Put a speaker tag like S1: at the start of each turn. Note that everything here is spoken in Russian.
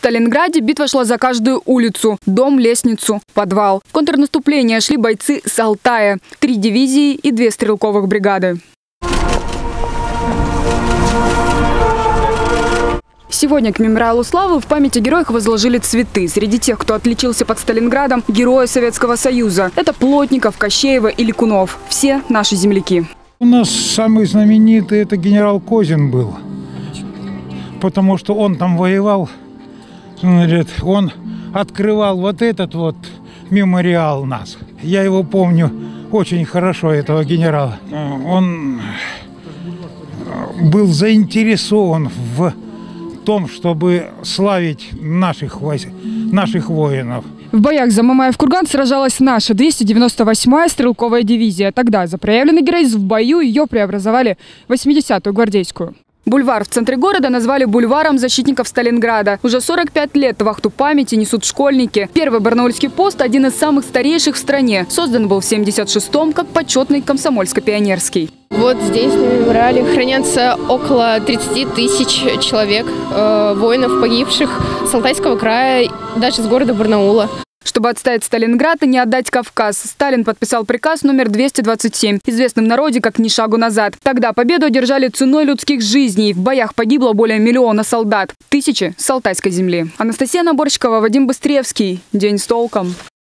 S1: Сталинграде битва шла за каждую улицу, дом, лестницу, подвал. В контрнаступление шли бойцы с Алтая, три дивизии и две стрелковых бригады. Сегодня к мемориалу славы в память о героях возложили цветы. Среди тех, кто отличился под Сталинградом, герои Советского Союза. Это Плотников, Кощеева и Ликунов. Все наши земляки.
S2: У нас самый знаменитый это генерал Козин был, потому что он там воевал, говорит, он открывал вот этот вот мемориал нас. Я его помню очень хорошо, этого генерала. Он был заинтересован в том, чтобы славить наших, войск, наших воинов.
S1: В боях за Мамаев-Курган сражалась наша 298-я стрелковая дивизия. Тогда за проявленный героизм в бою ее преобразовали в 80-ю гвардейскую. Бульвар в центре города назвали бульваром защитников Сталинграда. Уже 45 лет вахту памяти несут школьники. Первый барнаульский пост – один из самых старейших в стране. Создан был в 76-м как почетный комсомольско-пионерский.
S3: Вот здесь на мемориале хранятся около 30 тысяч человек, э, воинов, погибших с Алтайского края, даже с города Барнаула.
S1: Чтобы отставить Сталинград и не отдать Кавказ, Сталин подписал приказ номер 227, известным в народе как «Ни шагу назад». Тогда победу одержали ценой людских жизней. В боях погибло более миллиона солдат, тысячи с Алтайской земли. Анастасия Наборщикова, Вадим Быстревский. День с толком.